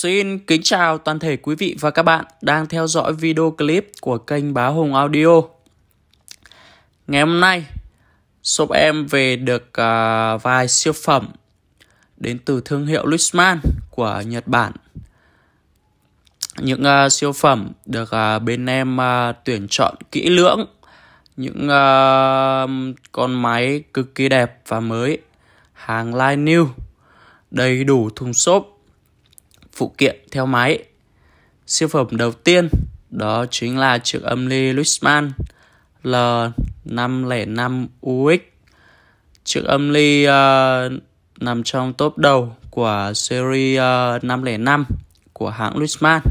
Xin kính chào toàn thể quý vị và các bạn đang theo dõi video clip của kênh Bá Hùng Audio. Ngày hôm nay, shop em về được uh, vài siêu phẩm đến từ thương hiệu Luisman của Nhật Bản. Những uh, siêu phẩm được uh, bên em uh, tuyển chọn kỹ lưỡng, những uh, con máy cực kỳ đẹp và mới, hàng line new, đầy đủ thùng xốp phụ kiện theo máy. Siêu phẩm đầu tiên đó chính là chiếc âm ly Luisman L505UX. Chiếc âm ly uh, nằm trong top đầu của series ờ, uh, 505 của hãng Luisman.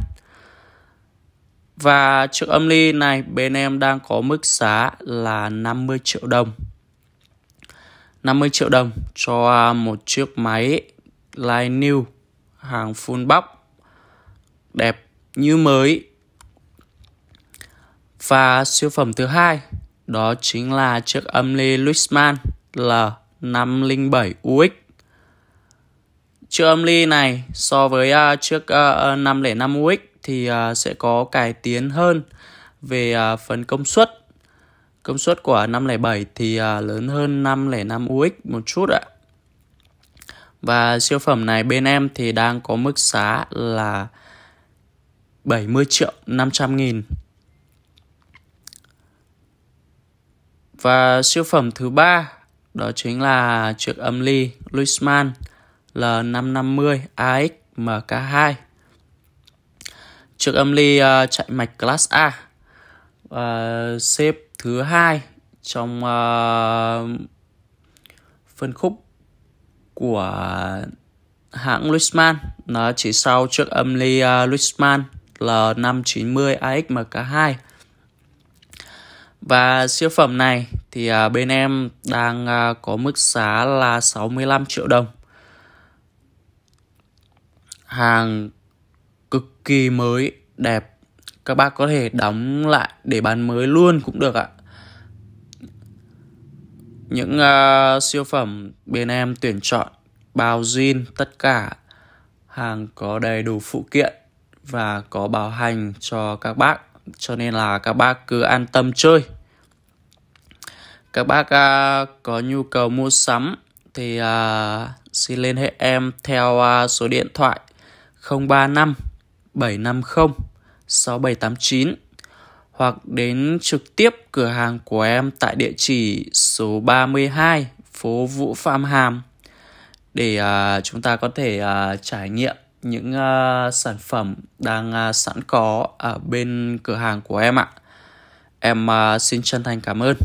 Và chiếc âm ly này bên em đang có mức giá là 50 triệu đồng. 50 triệu đồng cho một chiếc máy line new hàng full box đẹp như mới. Và siêu phẩm thứ hai đó chính là chiếc âm ly Luisman L507 UX chiếc âm ly này so với uh, chiếc uh, 505 UX thì uh, sẽ có cải tiến hơn về uh, phần công suất. Công suất của 507 thì uh, lớn hơn 505 UX một chút ạ và siêu phẩm này bên em thì đang có mức giá là 70 triệu 500 nghìn. Và siêu phẩm thứ ba đó chính là chiếc âm ly Luisman L550 AX MK2. Chiếc âm ly uh, chạy mạch Class A uh, xếp thứ hai trong uh, phân khúc của hãng Luisman nó chỉ sau chiếc âm ly uh, Luisman L590 AXMK2 và siêu phẩm này thì uh, bên em đang uh, có mức giá là 65 triệu đồng. Hàng cực kỳ mới đẹp. Các bác có thể đóng lại để bán mới luôn cũng được ạ. Những uh, siêu phẩm bên em tuyển chọn bao zin tất cả hàng có đầy đủ phụ kiện và có bảo hành cho các bác. Cho nên là các bác cứ an tâm chơi. Các bác à, có nhu cầu mua sắm thì à, xin liên hệ em theo à, số điện thoại 035 750 6789 hoặc đến trực tiếp cửa hàng của em tại địa chỉ số 32 phố Vũ Phạm Hàm để uh, chúng ta có thể uh, trải nghiệm những uh, sản phẩm đang uh, sẵn có ở bên cửa hàng của em ạ. Em uh, xin chân thành cảm ơn.